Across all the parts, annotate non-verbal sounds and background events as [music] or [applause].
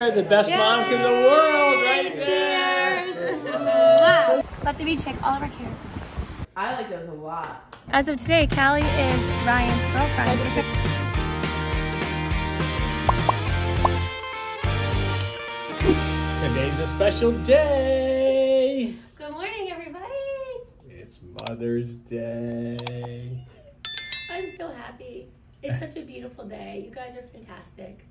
They're the best moms in the world, right there. Cheers! Let the beach take all of our cares. I like those a lot. As of today, Callie is Ryan's girlfriend. Today's a special day. Good morning, everybody. It's Mother's Day. I'm so happy. It's such a beautiful day. You guys are fantastic.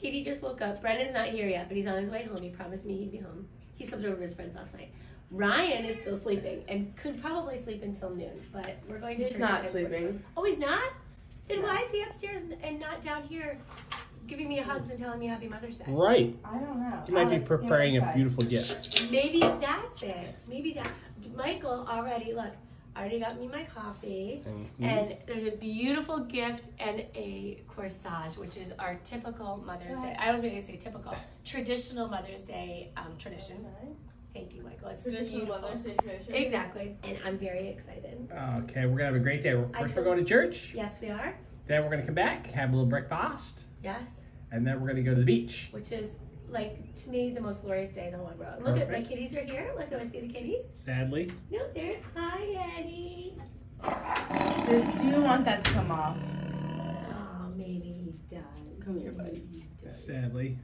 Katie just woke up. Brennan's not here yet, but he's on his way home. He promised me he'd be home. He slept over with his friends last night. Ryan is still sleeping and could probably sleep until noon, but we're going to He's not sleeping. Oh, he's not? Then why is he upstairs and not down here giving me hugs and telling me Happy Mother's Day? Right. I don't know. You might be preparing a beautiful gift. Maybe that's it. Maybe that. Michael already, look, already got me my coffee. Mhm. And there's a beautiful gift and a corsage, which is our typical Mother's Day. I was going to say typical, traditional Mother's Day um, tradition. Thank you, Michael. It's Traditional beautiful. Mother's Day tradition. Exactly. And I'm very excited. Okay, we're gonna have a great day. First, feel- we're going to church. Yes, we are. Then we're gonna come back, have a little breakfast, Yes. and then we're gonna go to the beach. Which is, like, to me, the most glorious day in the whole world. Look at my kitties are here. Look, I see the kitties. Sadly, No, there. Hi, Eddie. Do, do you want that to come off? Oh, maybe he does. Come here, buddy. He sadly,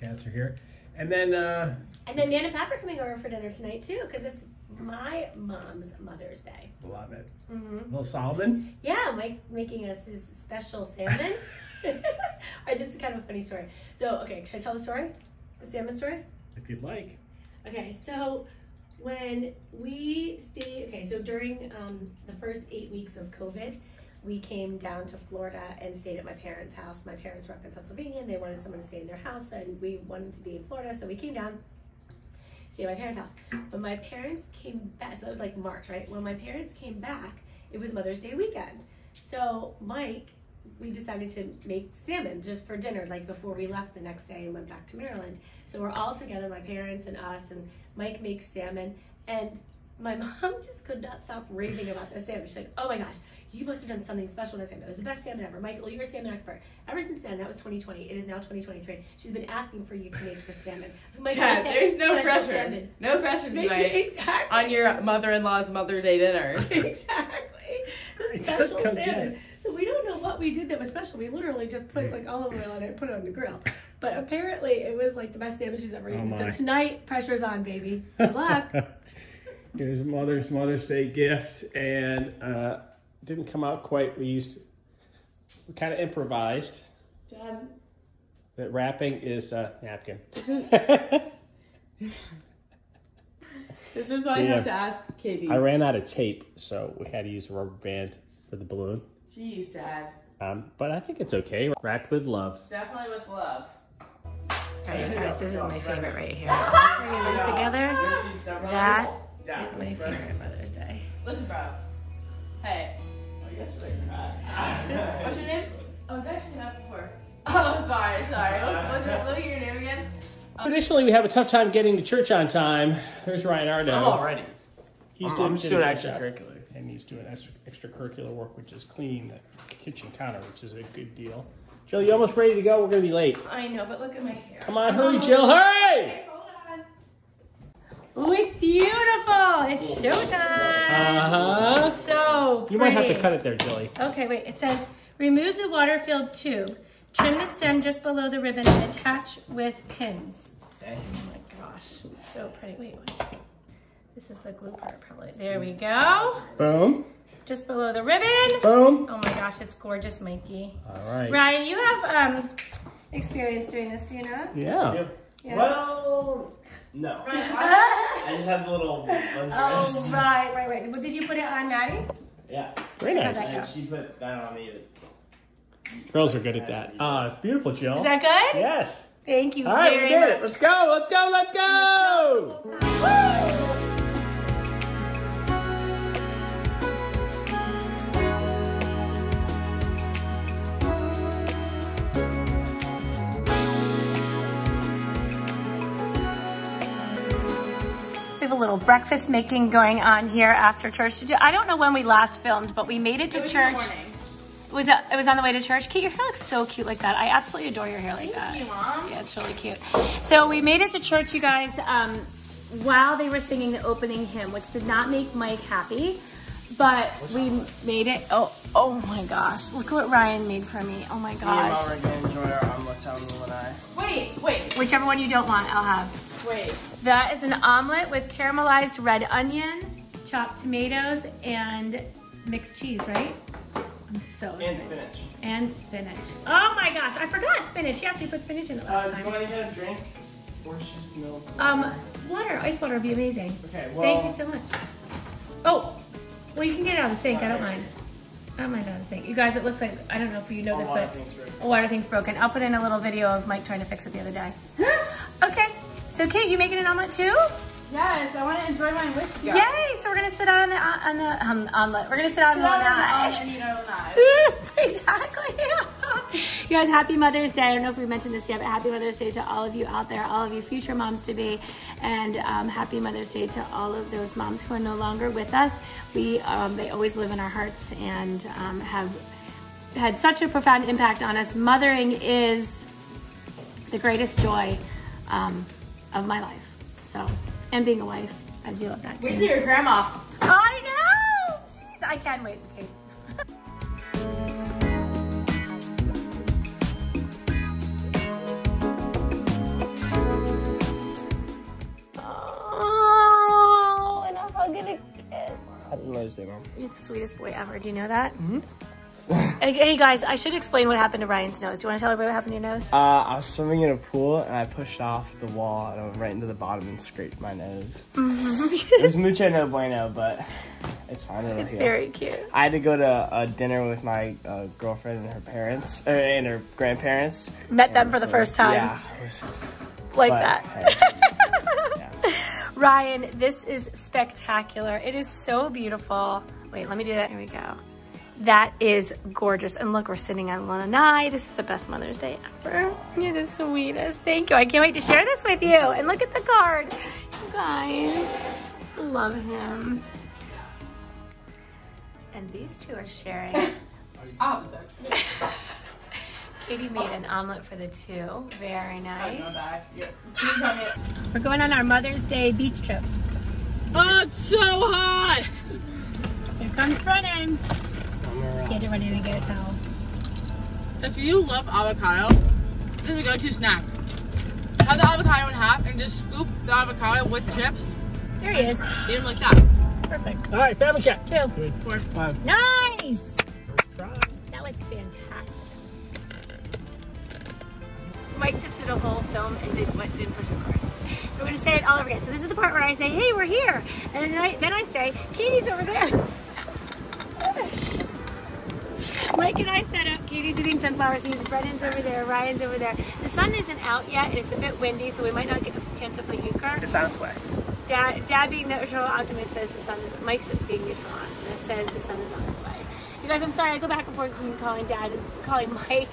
cats are here. And then, uh, And then Nan and Pap are coming over for dinner tonight too, because it's my mom's Mother's Day. love it. Mm-hmm. Little Solomon. Yeah, Mike's making us his special salmon. [laughs] [laughs] Right, this is kind of a funny story. So, okay, should I tell the story? The salmon story? If you'd like. Okay, so when we stayed, okay, so during um, the first eight weeks of COVID, we came down to Florida and stayed at my parents' house. My parents were up in Pennsylvania and they wanted someone to stay in their house, and we wanted to be in Florida, so we came down, stayed at my parents' house. When my parents came back, so it was like March, right? When my parents came back, it was Mother's Day weekend. So Mike, we decided to make salmon just for dinner, like before we left the next day and went back to Maryland. So we're all together, my parents and us, and Mike makes salmon. And my [laughs] mom just could not stop raving about this salmon. She's like, oh my gosh, you must have done something special with that salmon. It was the best salmon ever. Michael, you're a salmon expert. Ever since then, that was 2020. It is now 2023. She's been asking for you to make her salmon. [laughs] Michael, Dad, there's no pressure. salmon. No pressure tonight [laughs] exactly. on your mother-in-law's Mother Day dinner. exactly. The special salmon. it. So we don't know what we did that was special. We literally just put like olive oil on it put it on the grill. But apparently it was like the best salmon she's ever Oh, eaten. so tonight, pressure's on, baby. Good luck. [laughs] Here's a mother's Mother's Day gift, and uh, didn't come out quite. We used, we kind of improvised. Dad, That wrapping is a napkin. [laughs] this is why I Yeah. have to ask Katie. I ran out of tape, so we had to use a rubber band for the balloon. Jeez, Dad. Um, but I think it's okay. Wrapped with love. Definitely with love. Alright, guys, this is my favorite right here. [laughs] Bringing them together. That is my favorite Mother's Day. Listen, bro. Hey. [laughs] What's your name? Oh, I've actually met before. [laughs] Oh, sorry, sorry. What's, what's, let me hear your name again. Traditionally, we have a tough time getting to church on time. There's Ryan Ardo. I'm all ready. He's I'm- doing, I'm just did doing good job. extracurricular. And he's doing extra, extracurricular work, which is cleaning the kitchen counter, which is a good deal. Jill, you almost ready to go? We're going to be late. I know, but look at my hair. Come on, hurry, Jill, hurry! Oh, it's beautiful. It's showtime. Uh-huh. So pretty. You might have to cut it there, Jilly. Okay, wait. It says remove the water-filled tube. Trim the stem just below the ribbon and attach with pins. Oh my gosh, it's so pretty. Wait, what's this is the glue part probably. There we go. Boom, Just below the ribbon. boom. Oh my gosh, it's gorgeous, Mikey. All right. Ryan, you have um experience doing this, do you know? Yeah. Yes. Well, no. [laughs] oh, I just have the little ones right, right, right. Well, did you put it on Maddie? Yeah. Very How'd nice. that she put that on me. Girls are good at that. Ah, it's beautiful, Jill. Is that good? Yes. Thank you All right, we very did much. it. Let's go, let's go, let's go! We have a little breakfast making going on here after church. I don't know when we last filmed, but we made it to It was in the church. morning. was it, it was on the way to church. Kate, your hair looks so cute like that. I absolutely adore your hair like that. you, Mom. Yeah, it's really cute. So we made it to church, you guys, um, while they were singing the opening hymn, which did not make Mike happy. But we made it. Oh, oh my gosh! Look what Ryan made for me. Oh my gosh. Me and Mom gosh! are gonna enjoy our omelets on the. Wait, wait, Whichever one you don't want, I'll have. Wait. That is an omelet with caramelized red onion, chopped tomatoes, and mixed cheese. Right? I'm so excited. And spinach. And spinach. Oh my gosh! I forgot spinach. Yes, we put spinach in it Uh, last do you want to get a drink? Or it's just milk? Um, water, ice water would be amazing. Okay, well. Thank you so much. Oh, well, you can get it out of the sink. I don't mind. I don't mind on the sink. You guys, it looks like I don't know if you know this, A water but a water thing's broken. I'll put in a little video of Mike trying to fix it the other day. [gasps] okay. So, Kate, you making an omelet too? Yes, I want to enjoy mine with you. guys. Yay! So we're gonna sit out on the on the um, omelet. We're gonna sit out on Sit the omelet and you know, knives. exactly. [laughs] you guys, happy Mother's Day. I don't know if we mentioned this yet, but happy Mother's Day to all of you out there, all of you future moms to be, and um, happy Mother's Day to all of those moms who are no longer with us. We um, they always live in our hearts and um, have had such a profound impact on us. Mothering is the greatest joy um, of my life. So, and being a wife, I do love that Wait too. till your grandma. I know. Jeez, I can't wait. Okay. Oh, and a hug and a kiss. Happy Mother's Day, Mom. You're the sweetest boy ever. Do you know that? Mm-hmm. Hey, [laughs] hey, guys, I should explain what happened to Ryan's nose. Do you want to tell everybody what happened to your nose? Uh, I was swimming in a pool and I pushed off the wall and I went right into the bottom and scraped my nose. [laughs] it was mucho no bueno, but it's fine. It's heal. very cute. I had to go to a dinner with my uh, girlfriend and her parents, uh, and her grandparents. Met them for the first time. Yeah. was- Like but, that. [laughs] yeah. Ryan, this is spectacular. It is so beautiful. Wait, let me do that. Here we go. That is gorgeous. And look, we're sitting on Lanai. This is the best Mother's Day ever. You're the sweetest. Thank you. I can't wait to share this with you. And look at the card. You guys, love him. And these two are sharing. [laughs] Opposite. [laughs] Katie made an omelet for the two. Very nice. know that. Yeah. See, you tell me- We're going on our Mother's Day beach trip. Oh, it's so hot. Here comes Brennan. Get ready to get a towel. If you love avocado, this is a go-to snack. Have the avocado in half and just scoop the avocado with chips. There he is. Eat them like that. Perfect. All right, family check. Two. Four. Five. Nice. That was fantastic. Mike just did a whole film and did what did push record. So we're gonna say it all over again. So this is the part where I say, "Hey, we're here," and then I, then I say, "Katie's over there." Mike and I set up. Katie's eating sunflower seeds. Brennan's over there. Ryan's over there. The sun isn't out yet, and it's a bit windy, so we might not get a chance to play euchre. It's on its way. Dad, Dad being the neutral optimist says the sun is. Mike's being neutral optimist says the sun is on its way. You guys, I'm sorry. I go back and forth between calling Dad, and calling [laughs] Mike,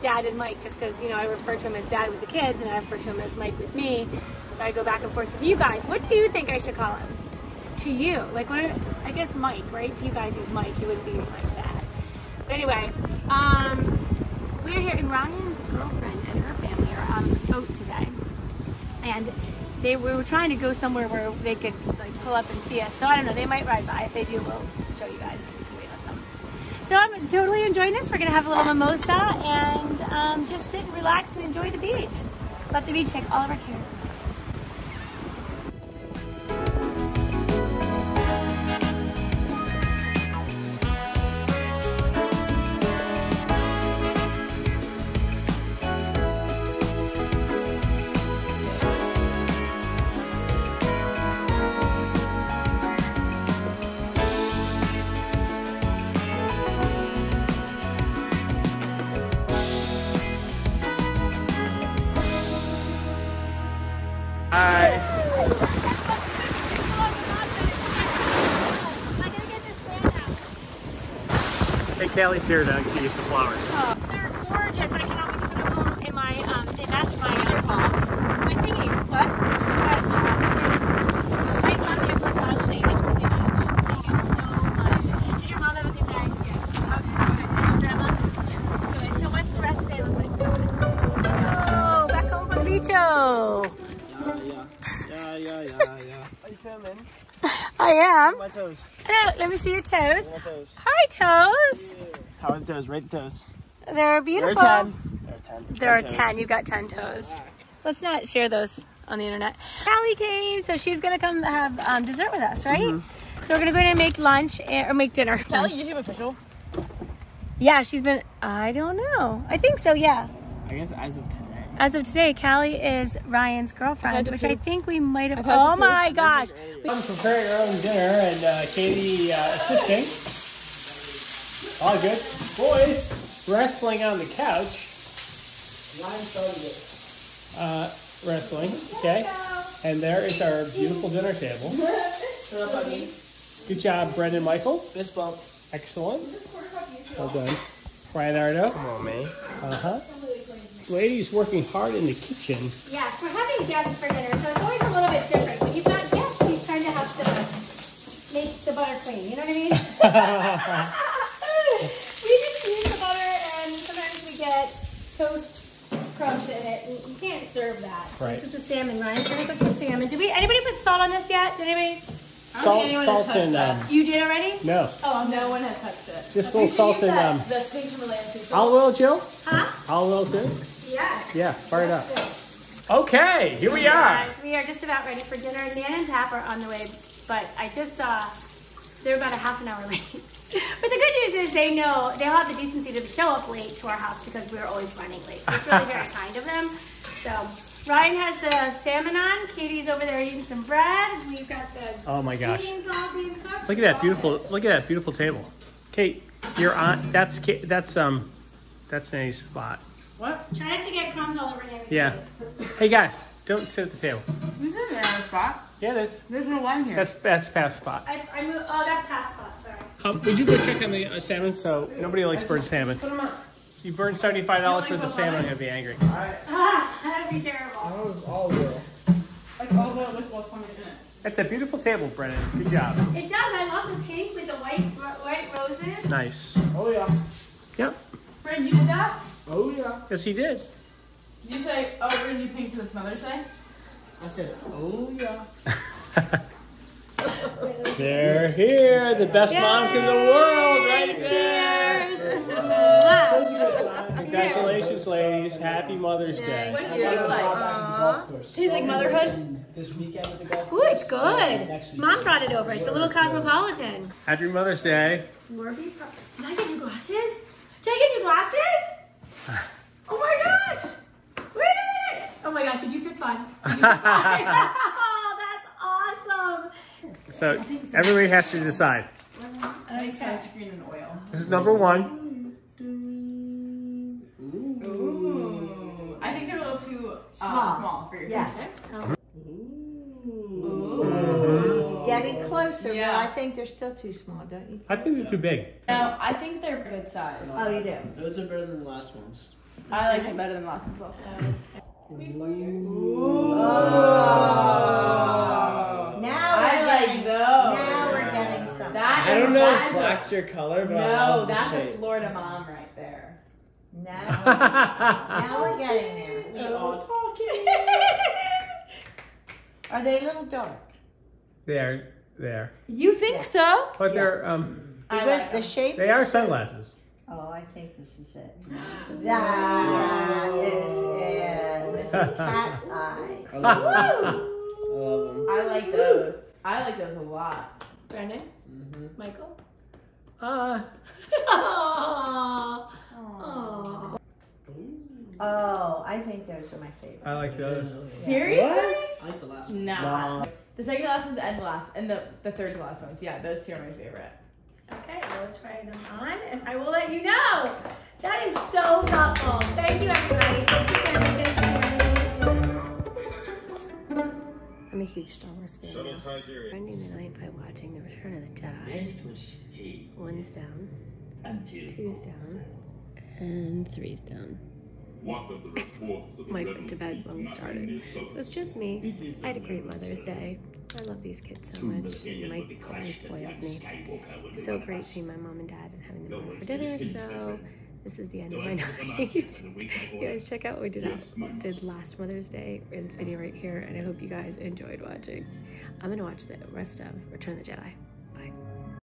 Dad and Mike, just because you know I refer to him as Dad with the kids, and I refer to him as Mike with me. So I go back and forth with you guys. What do you think I should call him? To you, like what? I guess Mike, right? To you guys, he's Mike. He wouldn't be like that. Anyway, um, we're here, and Ryan's girlfriend and her family are on the boat today and they we were trying to go somewhere where they could like pull up and see us. So I don't know. They might ride by. If they do, we'll show you guys. So I'm totally enjoying this. We're gonna have a little mimosa and um, just sit and relax and enjoy the beach. Let the beach take all of our cares. Sally's here to give you some flowers. Oh, they're gorgeous. I cannot wait to put them home in um, my, um, they match my other. My thingy, what? Uh, oh, back home yeah. Yeah, yeah, yeah, yeah. Are you filming? [laughs] I am. My toes. Hello, let me see your toes. My toes. Hi, toes. How are the toes? Rate the toes. They're There are beautiful. 10. There are 10. There are toes. 10. You've got 10 toes. Let's not share those on the internet. Callie came, so she's going to come have um, dessert with us, right? So we're going to go in and make lunch and, or make dinner. Callie, YouTube official. Yeah, she's been, I don't know. I think so, yeah. I guess as of today. As of today, Callie is Ryan's girlfriend, to which I think we might have. had Oh my gosh. I'm preparing our own dinner and uh, Katie uh, assisting. All good. Boys wrestling on the couch. Uh, wrestling, okay. And there is our beautiful dinner table. Good job, Brennan Michael. Fist bump. Excellent. Well done. Ryanardo. Come on, man. Uh huh. Ladies working hard in the kitchen. Yes, we're having guests for dinner, so it's always a little bit different. When you've got guests, you kind of have to make the butter clean. You know what I mean? [laughs] we just use the butter, and sometimes we get toast crumbs in it, and you can't serve that. Right. This is the salmon, Ryan. So we put the salmon. Did we? Anybody put salt on this yet? Did anybody? I don't Salt, think anyone salt has touched and um, You did already? no, Oh No one has touched it. just a little salt use and um, The thing from Atlantic City. olive oil, Jill. Huh? Olive oil too. Yes. Yeah, fire it up. Okay, here we are. Guys, we are just about ready for dinner. Nan and Pap are on the way, but I just saw they're about a half an hour [laughs] late. but the good news is they know they'll have the decency to show up late to our house because we're always running late. So it's really very [laughs] kind of them. So Ryan has the salmon on. Katie's over there eating some bread. We've got the Oh my gosh. beans all being cooked. Look at that beautiful. Look at that beautiful table. Kate, you're on. That's Ka- that's um, that's Nanny's spot. What? Try not to get crumbs all over Nan's Yeah. plate. Hey guys, don't sit at the table. This isn't our spot. Yeah, it is. There's no wine here. That's that's Pap's spot. I, I moved, oh, that's past spot, sorry. Um, would you go check on the uh, salmon? So nobody likes burnt salmon. Put them up. You burn seventy five dollars worth of salmon, I'm gonna be angry. Ah, [laughs] that'd be terrible. That was all oil. Like all the with what's coming in it. That's a beautiful table, Brennan. Good job. It does. I love the pink with the white white roses. Nice. Oh, yeah. Yep. Brennan, you did that? Oh, yeah. Yes, he did. Did you say, oh, we're gonna do pink for this Mother's Day? I said, oh, yeah. [laughs] They're here, the best moms in the world, right there. Cheers. Congratulations, ladies. Happy Mother's Day. What do you taste like? Tastes like motherhood? This weekend at the golf Ooh, it's good. Mom brought it over. It's a little cosmopolitan. Happy Mother's Day. Warby Pro- Did I get new glasses? Did I get new glasses? [laughs] Oh my gosh! Wait a minute! Oh my gosh, did you fit fun? Did you fit fun? oh, that's awesome! So everybody has to decide. I think sunscreen and oil. This is number one. Ooh. I think they're a little too uh, Small. small for your Yes. Kids. Getting closer, Yeah. but I think they're still too small, don't you? I think they're too big. No, I think they're good size. Oh, you do? Those are better than the last ones. I like them better than the last ones also. Now I we're like getting, those. now we're getting something. That I don't know if is black's your color, a, but I no, love the that's a shape. Florida mom right there. Now, [laughs] now we're getting there. We all talking. Are they a little dark? They're there, You think so? but they're um, The, I good, like the shape they is are good. sunglasses. Oh, I think this is it. That is it. This is [laughs] cat eyes. I love them. I love them. I like those. I like those a lot. Brennan? Mm-hmm. Michael? Uh, Aww. [laughs] Aww. Oh, I think those are my favorite. I like those. Seriously? I like the last one. Nah. The second to last ones and the last and the, the third to last ones. Yeah, those two are my favorite. Okay, we'll try them on and I will let you know. That is so thoughtful. Thank you, everybody. Thank you, family. I'm a huge Star Wars fan now. Ending the night by watching The Return of the Jedi. One's down, two's down, and three's down. Mike went to bed when we started. So it's just me. I had a great Mother's Day. I love these kids so much. Mike always spoils me. So great seeing my mom and dad and having them over for dinner. So this is the end of my [laughs] night. you guys check out what we did, out, did last Mother's Day in this video right here, and I hope you guys enjoyed watching. I'm gonna watch the rest of Return of the Jedi.